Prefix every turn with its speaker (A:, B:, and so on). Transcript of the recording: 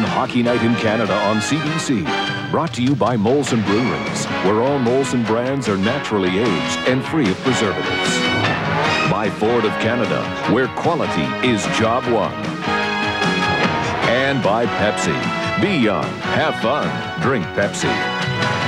A: Hockey Night in Canada on CBC. Brought to you by Molson Breweries, where all Molson brands are naturally aged and free of preservatives. By Ford of Canada, where quality is job one. And by Pepsi. Be young, have fun, drink Pepsi.